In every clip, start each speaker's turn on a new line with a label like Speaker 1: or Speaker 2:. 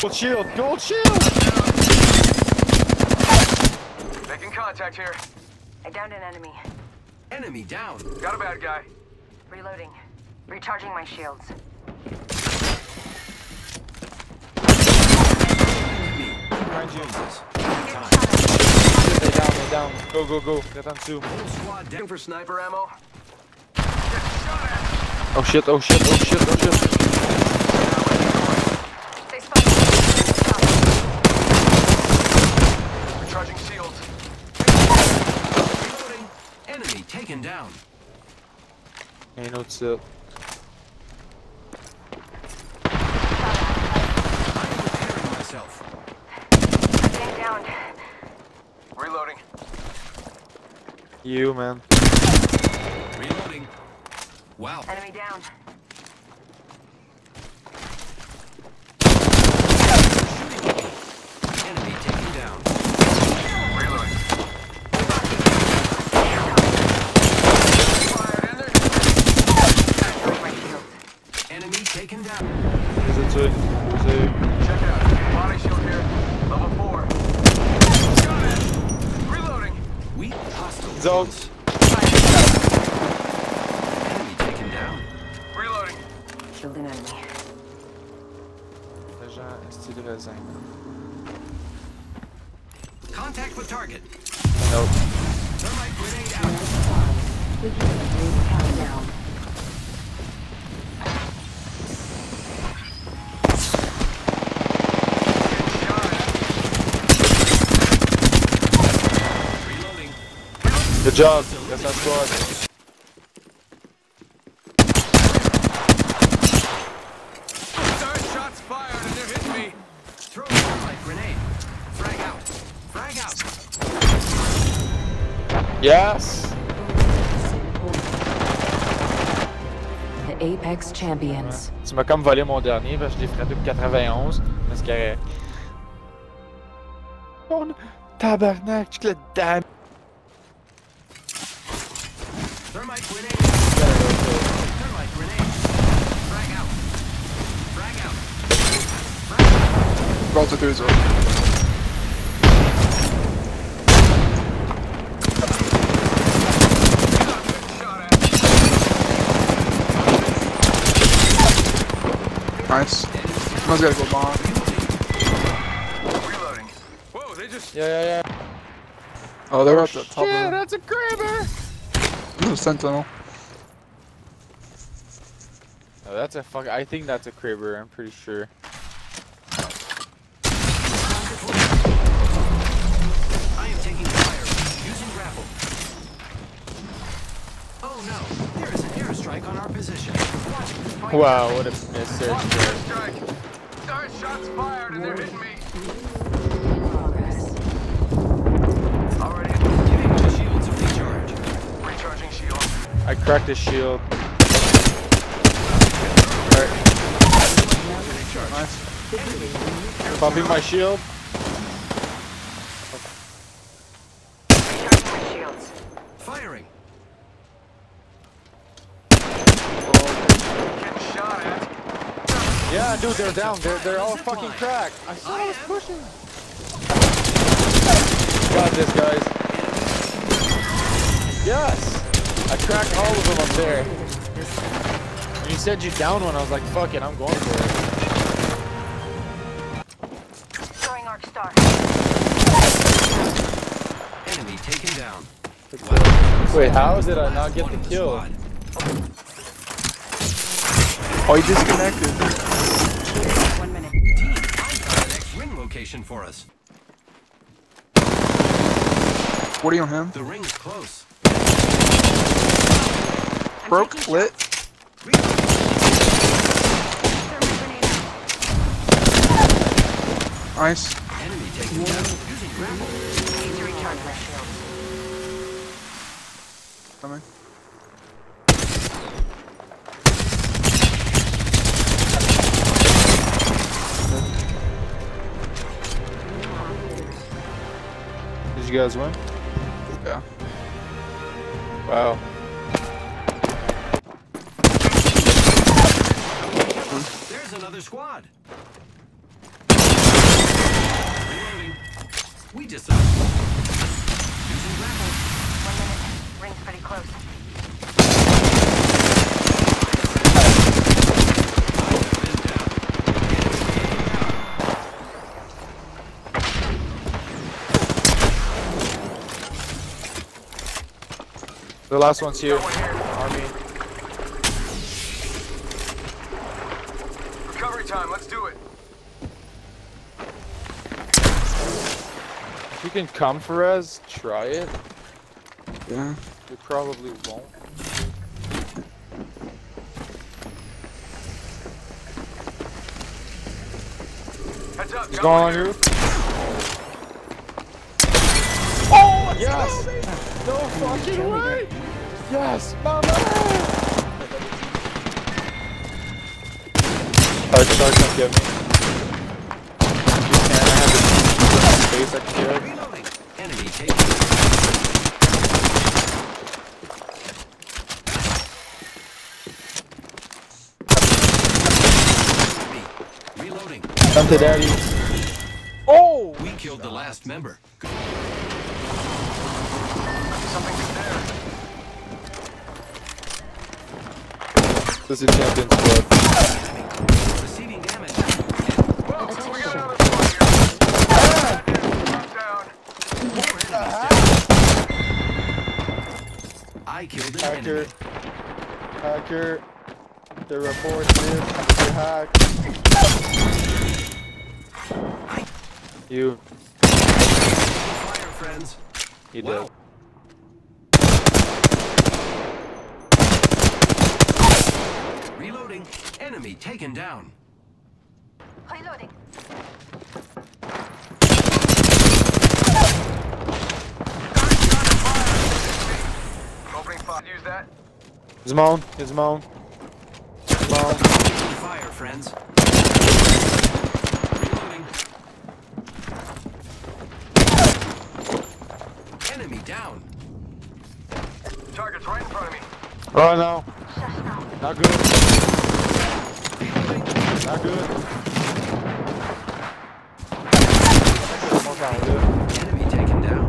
Speaker 1: Gold shield, gold shield!
Speaker 2: Making contact here.
Speaker 3: I downed an enemy.
Speaker 4: Enemy down.
Speaker 2: Got a bad guy.
Speaker 3: Reloading. Recharging my shields.
Speaker 1: Behind you. They down, they down. Go, go, go. Get on two.
Speaker 4: Whole squad down.
Speaker 2: Looking for sniper ammo.
Speaker 1: Oh shit, oh shit, oh shit, oh shit.
Speaker 3: They spotted me.
Speaker 2: Recharging shields.
Speaker 4: Reloading. Enemy taken down.
Speaker 1: Ain't no tip.
Speaker 4: I'm repairing myself.
Speaker 3: Getting downed.
Speaker 2: Reloading.
Speaker 1: You, man.
Speaker 4: Reloading. Wow.
Speaker 3: Enemy down.
Speaker 4: Enemy taken down.
Speaker 2: Reloading. Fired in there.
Speaker 3: Recharging my shields.
Speaker 4: Enemy taken down.
Speaker 1: Is it two? Two.
Speaker 2: Check it out. Body shield here. Level four. Got it. Reloading.
Speaker 4: We hostile.
Speaker 1: Zolt.
Speaker 4: Enemy taken down.
Speaker 2: Reloading.
Speaker 3: Killed an enemy.
Speaker 1: Raisin, style raisin.
Speaker 4: Contact with target.
Speaker 1: Nope.
Speaker 4: Thermite grenade out.
Speaker 3: Down.
Speaker 2: Shot at.
Speaker 4: Reloading.
Speaker 1: Good job. That's our squad.
Speaker 2: Third shots fired and they're hitting me.
Speaker 4: Throw thermite grenade. Frag out. Frag out.
Speaker 1: Yes!
Speaker 5: The Apex Champions.
Speaker 1: Tu m'as comme volé mon dernier, parce que je l'ai frappé pour 91. Mais c'est correct. Oh, non. tabarnak, tu le damn.
Speaker 4: Thermite grenade. Thermite grenade. Frag out. Frag out. Frag out.
Speaker 6: Volta dois outros.
Speaker 2: Shot at.
Speaker 6: Nice. Someone's gotta go bomb.
Speaker 2: Reloading. Whoa, they just.
Speaker 1: Yeah, yeah, yeah.
Speaker 6: Oh, they're oh, at the top
Speaker 1: Yeah, that's a Kraber!
Speaker 6: The sentinel.
Speaker 1: Oh, that's a fuck. I think that's a Kraber. I'm pretty sure.
Speaker 4: I am taking fire. Using grapple. Oh no. There is an airstrike on our position. Watch
Speaker 1: Wow, what a miss there.
Speaker 2: Watch the strike. Third shots fired and they're hitting me.
Speaker 1: I cracked his shield. Alright,
Speaker 6: Nice.
Speaker 1: pumping my shield.
Speaker 3: Recharging my shields.
Speaker 4: Firing.
Speaker 2: Getting shot at.
Speaker 1: Yeah, dude, they're down. They're they're all fucking cracked. I saw
Speaker 4: I
Speaker 1: I was pushing. Got this, guys. Yes, I cracked all of them up there. When you said you down one, I was like, fuck it, I'm going for it.
Speaker 3: Throwing arc star.
Speaker 4: Enemy taken down.
Speaker 1: Wait, how did I not get the kill?
Speaker 6: Oh, he disconnected.
Speaker 3: One minute.
Speaker 4: Team, find the next ring location for us.
Speaker 6: What are you on him?
Speaker 4: The ring's close.
Speaker 3: I'm
Speaker 6: Broke, lit.
Speaker 3: shots.
Speaker 4: Reloading.
Speaker 3: Thermite grenade out.
Speaker 6: Nice.
Speaker 4: Enemy taken down. Using grapple.
Speaker 3: Need to recharge my shields.
Speaker 6: Coming.
Speaker 1: Did you guys win?
Speaker 6: Yeah.
Speaker 1: Wow.
Speaker 4: Another squad. We decided. Using grapple.
Speaker 3: One minute. Ring's pretty close.
Speaker 1: The last one's here. You can come for us, try it.
Speaker 6: Yeah.
Speaker 1: We probably won't.
Speaker 2: Heads up.
Speaker 1: He's going on
Speaker 2: here.
Speaker 1: your roof. Oh, yes! No fucking way! Yes, mama! Alright, sorry, come get me. You can, I have the space I can get.
Speaker 4: Reloading. Enemy taken. Me. Reloading.
Speaker 1: Come to daddy. Oh!
Speaker 4: We killed the last member.
Speaker 2: Something there.
Speaker 1: This is champion squad.
Speaker 4: Receiving damage.
Speaker 2: Whoa, we got another squad here. Drop down.
Speaker 4: I killed an
Speaker 1: Hacker.
Speaker 4: enemy.
Speaker 1: Hacker. The report is the hack. You.
Speaker 4: Fire, friends.
Speaker 1: He
Speaker 4: Well,
Speaker 1: did.
Speaker 4: Reloading. Enemy taken down.
Speaker 3: Reloading.
Speaker 2: Opening fire. Use that.
Speaker 1: His mom. His mom. His
Speaker 4: fire, friends. Reloading. Enemy down.
Speaker 2: Target's right in front of me.
Speaker 1: Oh no. Not good. Not good. More time, dude.
Speaker 4: Enemy taken down.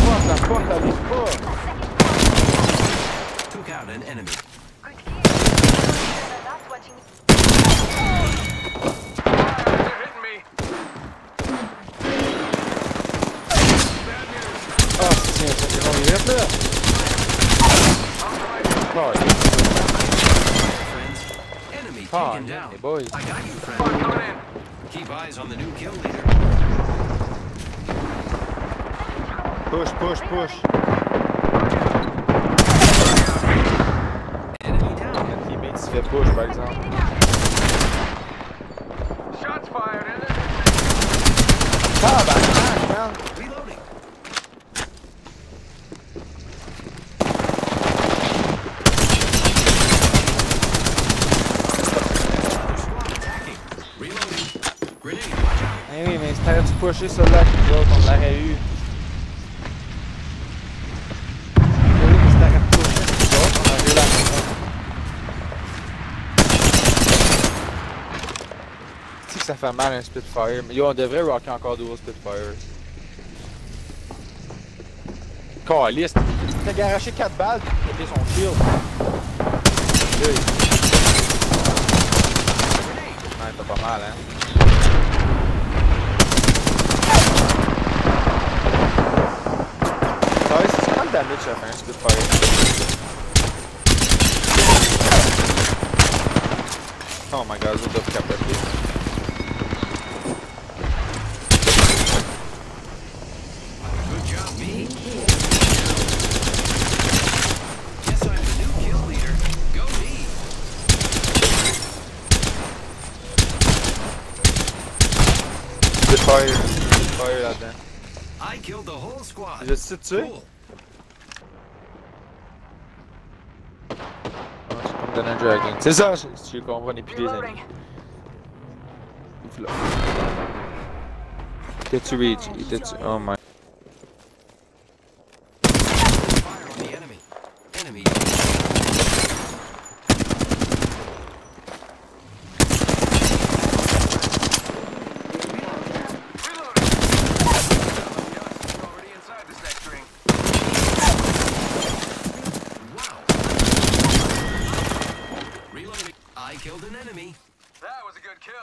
Speaker 1: Fuck, la fuck, la vie pas.
Speaker 4: Took out an enemy.
Speaker 3: Good kill. Not watching.
Speaker 2: Fire, they're hitting me. Bad news.
Speaker 1: Ah, c'est c'est non, il est là.
Speaker 2: All right.
Speaker 1: Oh,
Speaker 4: Friends. Enemy
Speaker 1: Ah,
Speaker 4: taken down.
Speaker 1: hey, boys.
Speaker 4: I got you,
Speaker 2: Squad
Speaker 4: friend.
Speaker 2: coming in.
Speaker 4: Keep eyes on the new kill leader.
Speaker 1: push, push, push.
Speaker 4: Enemy down.
Speaker 1: Mon teammate se fait push, par chercher celle-là nous autres, on l'aurait eu. Ça fait mal un Spitfire, mais yo on devrait rocker encore deux Spitfire. Caliste! Il t'a arraché 4 balles, il pété son shield. Ouais, t'as pas mal hein. Je dois capoter.
Speaker 4: Good job, me. Guess I'm the new kill leader. Go me.
Speaker 1: Spitfire, Spitfire là-dedans.
Speaker 4: I killed the whole squad.
Speaker 1: Je sais tuer?
Speaker 4: Cool.
Speaker 1: C'est ça, je, je comprenais plus
Speaker 3: les
Speaker 1: amis. Était-tu reach? Oh my...
Speaker 2: good kill.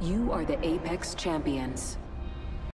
Speaker 5: You are the Apex Champions.